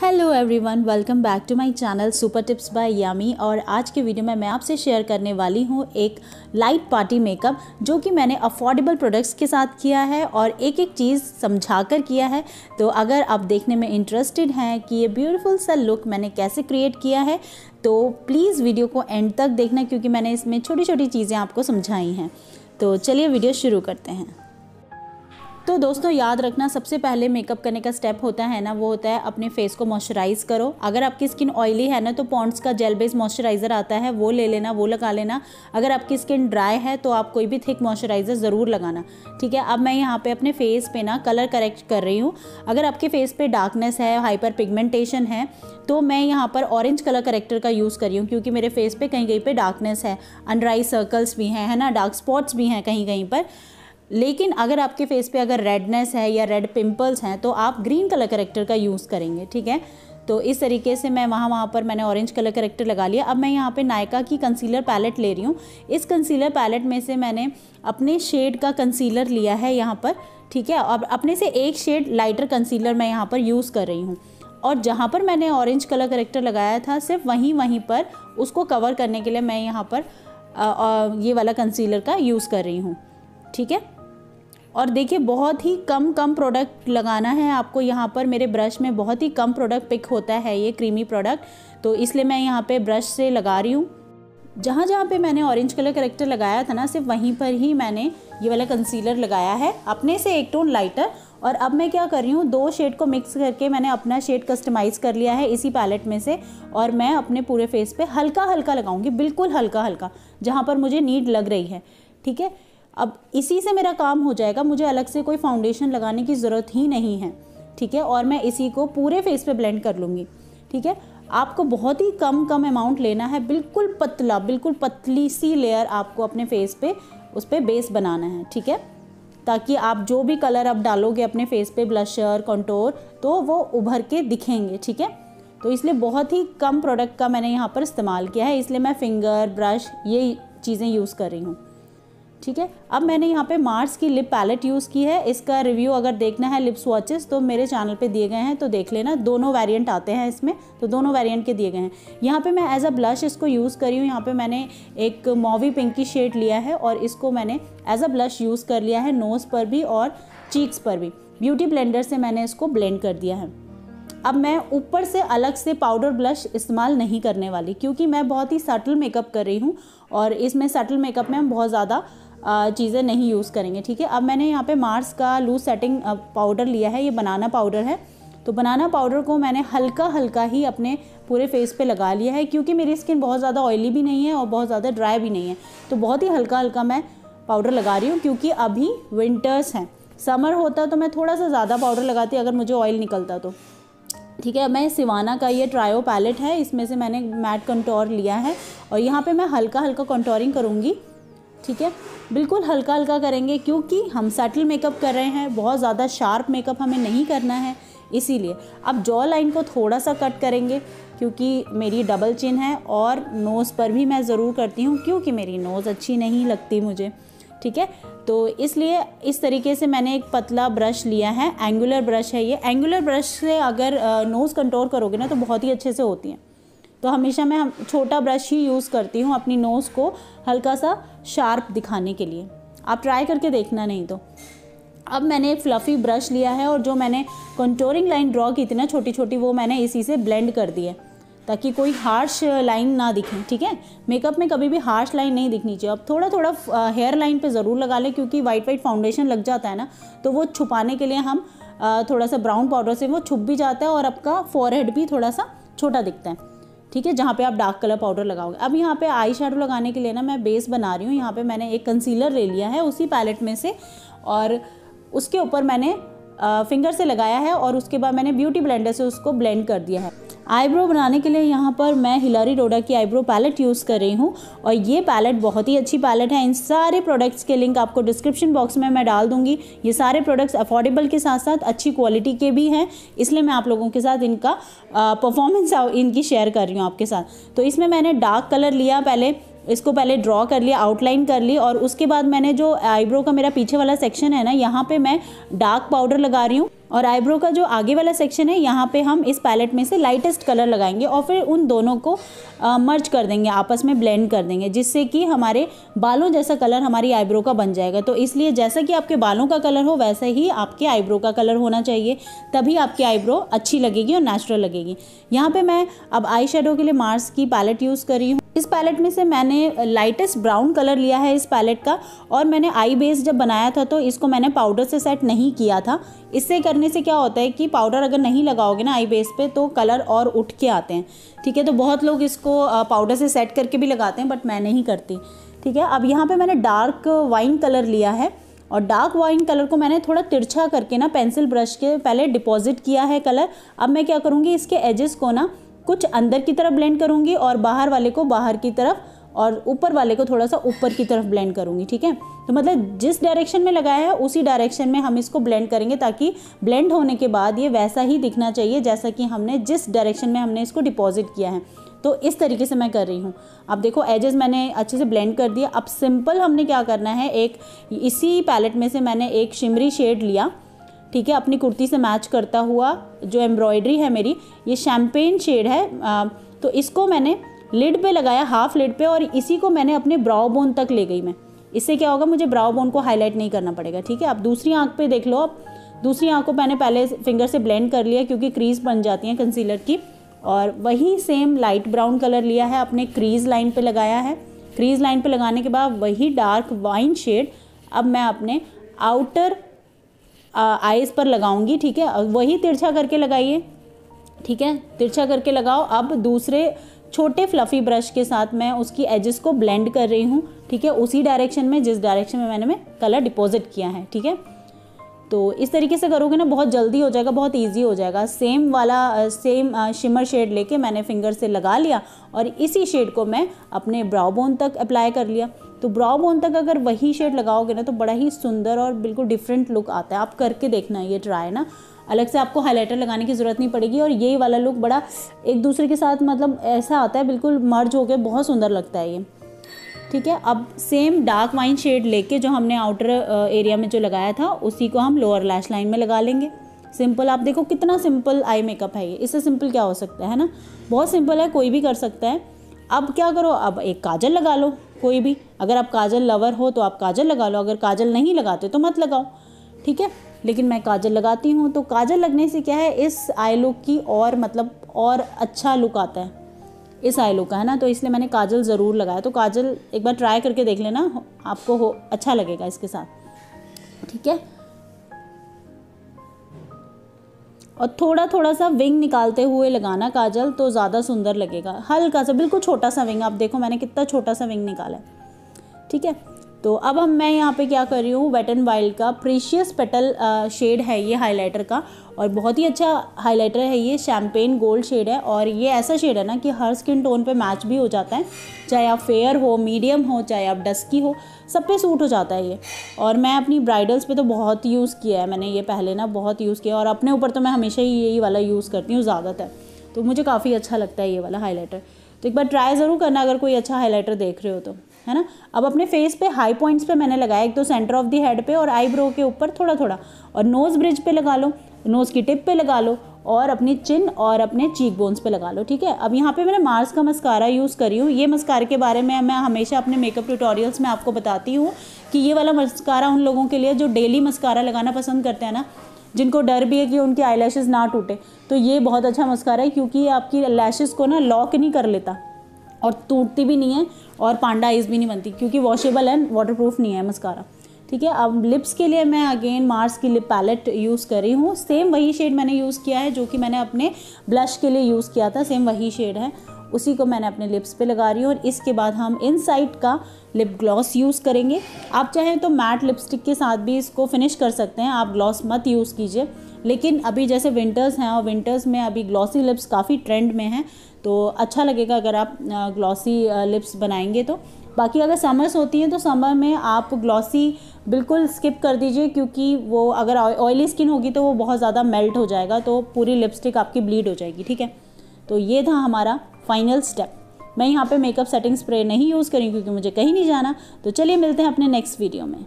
Hello everyone welcome back to my channel super tips by Yami और आज के video में मैं आपसे शेयर करने वाली हूँ एक लाइट पार्टी मेकअप जो कि मैंने अफोर्डेबल प्रोडक्ट्स के साथ किया है और एक एक चीज़ समझा कर किया है। तो अगर आप देखने में इंटरेस्टेड हैं कि ये ब्यूटीफुल सा लुक मैंने कैसे क्रिएट किया है तो प्लीज़ वीडियो को एंड तक देखना क्योंकि मैंने इसमें छोटी छोटी चीज़ें आपको समझाई हैं। तो चलिए वीडियो शुरू करते हैं। तो दोस्तों, याद रखना सबसे पहले मेकअप करने का स्टेप होता है ना, वो होता है अपने फेस को मॉइस्चराइज करो। अगर आपकी स्किन ऑयली है ना तो पॉन्ड्स का जेल बेस मॉइस्चराइज़र आता है, वो ले लेना, वो लगा लेना। अगर आपकी स्किन ड्राई है तो आप कोई भी थिक मॉइस्चराइज़र ज़रूर लगाना, ठीक है? अब मैं यहाँ पे अपने फेस पे ना कलर करेक्ट कर रही हूँ। अगर आपके फेस पे डार्कनेस है हाइपर पिगमेंटेशन है तो मैं यहाँ पर ऑरेंज कलर करेक्टर का यूज़ कर रही हूँ, क्योंकि मेरे फेस पे कहीं कहीं पे डार्कनेस है। अनड्राई सर्कल्स भी हैं, है ना? डार्क स्पॉट्स भी हैं कहीं कहीं पर। लेकिन अगर आपके फेस पे अगर रेडनेस है या रेड पिंपल्स हैं तो आप ग्रीन कलर करेक्टर का यूज़ करेंगे ठीक है? तो इस तरीके से मैं वहाँ वहाँ पर मैंने ऑरेंज कलर करेक्टर लगा लिया। अब मैं यहाँ पे नायका की कंसीलर पैलेट ले रही हूँ। इस कंसीलर पैलेट में से मैंने अपने शेड का कंसीलर लिया है यहाँ पर ठीक है? और अपने से एक शेड लाइटर कंसीलर मैं यहाँ पर यूज़ कर रही हूँ। और जहाँ पर मैंने ऑरेंज कलर करेक्टर लगाया था सिर्फ़ वहीं वहीं पर उसको कवर करने के लिए मैं यहाँ पर आ, आ, ये वाला कंसीलर का यूज़ कर रही हूँ ठीक है? और देखिए, बहुत ही कम कम प्रोडक्ट लगाना है आपको यहाँ पर। मेरे ब्रश में बहुत ही कम प्रोडक्ट पिक होता है ये क्रीमी प्रोडक्ट तो इसलिए मैं यहाँ पे ब्रश से लगा रही हूँ। जहाँ जहाँ पे मैंने ऑरेंज कलर करेक्टर लगाया था ना, सिर्फ़ वहीं पर ही मैंने ये वाला कंसीलर लगाया है। अपने से एक टोन लाइटर और अब मैं क्या कर रही हूँ, दो शेड को मिक्स करके मैंने अपना शेड कस्टमाइज़ कर लिया है इसी पैलेट में से और मैं अपने पूरे फेस पे हल्का हल्का लगाऊँगी, बिल्कुल हल्का हल्का जहाँ पर मुझे नीड लग रही है, ठीक है? अब इसी से मेरा काम हो जाएगा, मुझे अलग से कोई फाउंडेशन लगाने की ज़रूरत ही नहीं है, ठीक है? और मैं इसी को पूरे फेस पे ब्लेंड कर लूँगी, ठीक है? आपको बहुत ही कम कम अमाउंट लेना है, बिल्कुल पतला, बिल्कुल पतली सी लेयर आपको अपने फेस पे, उस पर बेस बनाना है, ठीक है? ताकि आप जो भी कलर आप डालोगे अपने फेस पे ब्लशर कंटोर तो वो उभर के दिखेंगे, ठीक है? तो इसलिए बहुत ही कम प्रोडक्ट का मैंने यहाँ पर इस्तेमाल किया है, इसलिए मैं फिंगर ब्रश ये चीज़ें यूज़ कर रही हूँ। ठीक है? अब मैंने यहाँ पे मार्स की लिप पैलेट यूज़ की है। इसका रिव्यू अगर देखना है लिप स्वॉचेस तो मेरे चैनल पे दिए गए हैं तो देख लेना। दोनों वेरिएंट आते हैं इसमें तो दोनों वेरिएंट के दिए गए हैं। यहाँ पे मैं एज अ ब्लश इसको यूज़ करी हूँ। यहाँ पे मैंने एक मॉवी पिंकी शेड लिया है और इसको मैंने एज अ ब्लश यूज़ कर लिया है नोज़ पर भी और चीक्स पर भी। ब्यूटी ब्लेंडर से मैंने इसको ब्लेंड कर दिया है। अब मैं ऊपर से अलग से पाउडर ब्लश इस्तेमाल नहीं करने वाली, क्योंकि मैं बहुत ही सटल मेकअप कर रही हूँ और इसमें सटल मेकअप में हम बहुत ज़्यादा चीज़ें नहीं यूज़ करेंगे, ठीक है? अब मैंने यहाँ पे मार्स का लूज सेटिंग पाउडर लिया है, ये बनाना पाउडर है। तो बनाना पाउडर को मैंने हल्का हल्का ही अपने पूरे फेस पे लगा लिया है, क्योंकि मेरी स्किन बहुत ज़्यादा ऑयली भी नहीं है और बहुत ज़्यादा ड्राई भी नहीं है। तो बहुत ही हल्का हल्का मैं पाउडर लगा रही हूँ, क्योंकि अभी विंटर्स हैं। समर होता तो मैं थोड़ा सा ज़्यादा पाउडर लगाती अगर मुझे ऑयल निकलता तो। ठीक है मैं सिवाना का ये ट्रायो पैलेट है, इसमें से मैंने मैट कंटोर लिया है और यहाँ पे मैं हल्का हल्का कंटोरिंग करूँगी। ठीक है? बिल्कुल हल्का हल्का करेंगे क्योंकि हम सेटल मेकअप कर रहे हैं, बहुत ज़्यादा शार्प मेकअप हमें नहीं करना है, इसीलिए। अब जॉ लाइन को थोड़ा सा कट करेंगे क्योंकि मेरी डबल चिन है और नोज़ पर भी मैं ज़रूर करती हूँ क्योंकि मेरी नोज़ अच्छी नहीं लगती मुझे, ठीक है? तो इसलिए इस तरीके से मैंने एक पतला ब्रश लिया है एंगुलर ब्रश है ये। एंगुलर ब्रश से अगर नोज़ कंट्रोल करोगे ना तो बहुत ही अच्छे से होती हैं। तो हमेशा मैं छोटा ब्रश ही यूज़ करती हूँ अपनी नोज़ को हल्का सा शार्प दिखाने के लिए। आप ट्राई करके देखना नहीं तो। अब मैंने एक फ्लफ़ी ब्रश लिया है और जो मैंने कंटोरिंग लाइन ड्रॉ की थी ना छोटी छोटी वो मैंने इसी से ब्लेंड कर दी है, ताकि कोई हार्श लाइन ना दिखे, ठीक है? मेकअप में कभी भी हार्श लाइन नहीं दिखनी चाहिए। अब थोड़ा थोड़ा हेयर लाइन पे ज़रूर लगा लें, क्योंकि वाइट वाइट फाउंडेशन लग जाता है ना तो वो छुपाने के लिए हम थोड़ा सा ब्राउन पाउडर से वो छुप भी जाता है और आपका फॉरहेड भी थोड़ा सा छोटा दिखता है। ठीक है, जहाँ पे आप डार्क कलर पाउडर लगाओगे। अब यहाँ पे आई शेडो लगाने के लिए ना मैं बेस बना रही हूँ। यहाँ पे मैंने एक कंसीलर ले लिया है उसी पैलेट में से और उसके ऊपर मैंने फिंगर से लगाया है और उसके बाद मैंने ब्यूटी ब्लेंडर से उसको ब्लेंड कर दिया है। आईब्रो बनाने के लिए यहाँ पर मैं हिलारी रोडा की आईब्रो पैलेट यूज़ कर रही हूँ और ये पैलेट बहुत ही अच्छी पैलेट है। इन सारे प्रोडक्ट्स के लिंक आपको डिस्क्रिप्शन बॉक्स में मैं डाल दूँगी। ये सारे प्रोडक्ट्स अफोर्डेबल के साथ साथ अच्छी क्वालिटी के भी हैं। इसलिए मैं आप लोगों के साथ इनका परफॉर्मेंस इनकी शेयर कर रही हूँ आपके साथ। तो इसमें मैंने डार्क कलर लिया पहले। इसको पहले ड्रॉ कर लिया आउटलाइन कर ली और उसके बाद मैंने जो आईब्रो का मेरा पीछे वाला सेक्शन है ना, यहाँ पे मैं डार्क पाउडर लगा रही हूँ। और आईब्रो का जो आगे वाला सेक्शन है, यहाँ पे हम इस पैलेट में से लाइटेस्ट कलर लगाएँगे और फिर उन दोनों को मर्ज कर देंगे, आपस में ब्लेंड कर देंगे, जिससे कि हमारे बालों जैसा कलर हमारी आईब्रो का बन जाएगा। तो इसलिए जैसा कि आपके बालों का कलर हो, वैसे ही आपके आईब्रो का कलर होना चाहिए। तभी आपकी आईब्रो अच्छी लगेगी और नेचुरल लगेगी। यहाँ पर मैं अब आई के लिए मार्स की पैलेट यूज़ करी हूँ। इस पैलेट में से मैंने लाइटेस्ट ब्राउन कलर लिया है इस पैलेट का, और मैंने आई बेस जब बनाया था तो इसको मैंने पाउडर से सेट नहीं किया था। इससे से क्या होता है कि पाउडर अगर नहीं लगाओगे ना आई बेस पे तो कलर और उठ के आते हैं। ठीक है? तो बहुत लोग इसको पाउडर से सेट करके भी लगाते हैं बट मैं नहीं करती। ठीक है? अब यहाँ पर मैंने डार्क वाइन कलर लिया है और डार्क वाइन कलर को मैंने थोड़ा तिरछा करके ना पेंसिल ब्रश के पहले डिपॉजिट किया है कलर अब मैं क्या करूँगी, इसके एजेस को ना कुछ अंदर की तरफ़ ब्लेंड करूँगी और बाहर वाले को बाहर की तरफ़ और ऊपर वाले को थोड़ा सा ऊपर की तरफ़ ब्लेंड करूँगी ठीक है? तो मतलब जिस डायरेक्शन में लगाया है उसी डायरेक्शन में हम इसको ब्लेंड करेंगे ताकि ब्लेंड होने के बाद ये वैसा ही दिखना चाहिए जैसा कि हमने जिस डायरेक्शन में हमने इसको डिपॉजिट किया है। तो इस तरीके से मैं कर रही हूँ। अब देखो एजेस मैंने अच्छे से ब्लेंड कर दिया अब सिंपल हमने क्या करना है एक इसी पैलेट में से मैंने एक शिमरी शेड लिया ठीक है? अपनी कुर्ती से मैच करता हुआ जो एम्ब्रॉयडरी है मेरी ये शैम्पेन शेड है आ, तो इसको मैंने लिड पे लगाया हाफ़ लिड पे, और इसी को मैंने अपने ब्राउ बोन तक ले गई मैं। इससे क्या होगा, मुझे ब्राउ बोन को हाईलाइट नहीं करना पड़ेगा, ठीक है? आप दूसरी आँख पे देख लो अब दूसरी आँख को मैंने पहले फिंगर से ब्लेंड कर लिया, क्योंकि क्रीज बन जाती हैं कंसीलर की। और वही सेम लाइट ब्राउन कलर लिया है, अपने क्रीज लाइन पे लगाया है। क्रीज लाइन पे लगाने के बाद वही डार्क वाइन शेड अब मैं अपने आउटर आइज़ पर लगाऊँगी, ठीक है? वही तिरछा करके लगाइए, ठीक है? तिरछा करके लगाओ। अब दूसरे छोटे फ्लफ़ी ब्रश के साथ मैं उसकी एजेस को ब्लेंड कर रही हूँ, ठीक है? उसी डायरेक्शन में, जिस डायरेक्शन में मैंने, मैं कलर डिपॉजिट किया है, ठीक है? तो इस तरीके से करोगे ना, बहुत जल्दी हो जाएगा, बहुत इजी हो जाएगा। सेम वाला सेम शिमर शेड लेके मैंने फिंगर से लगा लिया और इसी शेड को मैं अपने ब्राउ बोन तक अप्लाई कर लिया। तो ब्राउ बोन तक अगर वही शेड लगाओगे ना तो बड़ा ही सुंदर और बिल्कुल डिफरेंट लुक आता है। आप करके देखना, ये ट्राई ना। अलग से आपको हाईलाइटर लगाने की ज़रूरत नहीं पड़ेगी और यही वाला लुक बड़ा एक दूसरे के साथ मतलब ऐसा आता है, बिल्कुल मर्ज होकर बहुत सुंदर लगता है ये। ठीक है, अब सेम डार्क वाइन शेड लेके जो हमने आउटर एरिया में जो लगाया था, उसी को हम लोअर लैश लाइन में लगा लेंगे। सिंपल आप देखो कितना सिंपल आई मेकअप है ये। इससे सिंपल क्या हो सकता है ना? बहुत सिंपल है, कोई भी कर सकता है। अब क्या करो, अब एक काजल लगा लो, कोई भी। अगर आप काजल लवर हो तो आप काजल लगा लो, अगर काजल नहीं लगाते तो मत लगाओ। ठीक है? लेकिन मैं काजल लगाती हूँ तो काजल लगने से क्या है, इस आई लुक की और मतलब और अच्छा लुक आता है। इस आई लुक का, है ना? तो इसलिए मैंने काजल ज़रूर लगाया। तो काजल एक बार ट्राई करके देख लेना, आपको हो अच्छा लगेगा इसके साथ। ठीक है? और थोड़ा थोड़ा सा विंग निकालते हुए लगाना काजल तो ज़्यादा सुंदर लगेगा। हल्का सा, बिल्कुल छोटा सा विंग आप देखो, मैंने कितना छोटा सा विंग निकाला है। ठीक है? तो अब हम मैं यहाँ पे क्या कर रही हूँ वेट एंड वाइल्ड का प्रीशियस पेटल शेड है ये हाइलाइटर का और बहुत ही अच्छा हाइलाइटर है ये शैम्पेन गोल्ड शेड है और ये ऐसा शेड है ना कि हर स्किन टोन पे मैच भी हो जाता है, चाहे आप फेयर हो मीडियम हो, चाहे आप डस्की हो, सब पे सूट हो जाता है ये। और मैं अपनी ब्राइडल्स पे तो बहुत यूज़ किया है मैंने ये पहले ना, बहुत यूज़ किया और अपने ऊपर तो मैं हमेशा ही यही वाला यूज़ करती हूँ ज़्यादातर। तो मुझे काफ़ी अच्छा लगता है ये वाला हाईलाइटर तो एक बार ट्राई ज़रूर करना अगर कोई अच्छा हाईलाइटर देख रहे हो तो। है ना? अब अपने फेस पे हाई पॉइंट्स पे मैंने लगाया, एक तो सेंटर ऑफ़ दी हेड पे और आईब्रो के ऊपर थोड़ा थोड़ा और नोज़ ब्रिज पे लगा लो नोज़ की टिप पे लगा लो और अपनी चिन और अपने चीक बोन्स पे लगा लो, ठीक है? अब यहाँ पे मैंने मार्स का मस्कारा यूज़ करी हूँ। ये मस्कारे के बारे में मैं हमेशा अपने मेकअप ट्यूटोरियल्स में आपको बताती हूँ कि ये वाला मस्कारा उन लोगों के लिए जो डेली मस्कारा लगाना पसंद करते हैं ना, जिनको डर भी है कि उनकी आई ना टूटे तो ये बहुत अच्छा मस्कारा है क्योंकि ये आपकी लैशेज़ को ना लॉक नहीं कर लेता। और टूटती भी नहीं है और पांडा आइज़ भी नहीं बनती, क्योंकि वॉशेबल एंड वाटरप्रूफ नहीं है मस्कारा ठीक है? अब लिप्स के लिए मैं अगेन मार्स की लिप पैलेट यूज़ कर रही हूँ। सेम वही शेड मैंने यूज़ किया है जो कि मैंने अपने ब्लश के लिए यूज़ किया था सेम वही शेड है। उसी को मैंने अपने लिप्स पे लगा रही हूँ और इसके बाद हम इन का लिप ग्लॉस यूज़ करेंगे। आप चाहें तो मैट लिपस्टिक के साथ भी इसको फिनिश कर सकते हैं, आप ग्लॉस मत यूज़ कीजिए। लेकिन अभी जैसे विंटर्स हैं और विंटर्स में अभी ग्लॉसी लिप्स काफ़ी ट्रेंड में हैं तो अच्छा लगेगा अगर आप ग्लॉसी लिप्स बनाएँगे तो। बाकी अगर समर्स होती हैं तो समर में आप ग्लॉसी बिल्कुल स्किप कर दीजिए, क्योंकि वो अगर ऑयली स्किन होगी तो वो बहुत ज़्यादा मेल्ट हो जाएगा तो पूरी लिपस्टिक आपकी ब्लीड हो जाएगी, ठीक है? तो ये था हमारा फाइनल स्टेप मैं यहाँ पे मेकअप सेटिंग स्प्रे नहीं यूज़ करी क्योंकि मुझे कहीं नहीं जाना तो चलिए मिलते हैं अपने नेक्स्ट वीडियो में।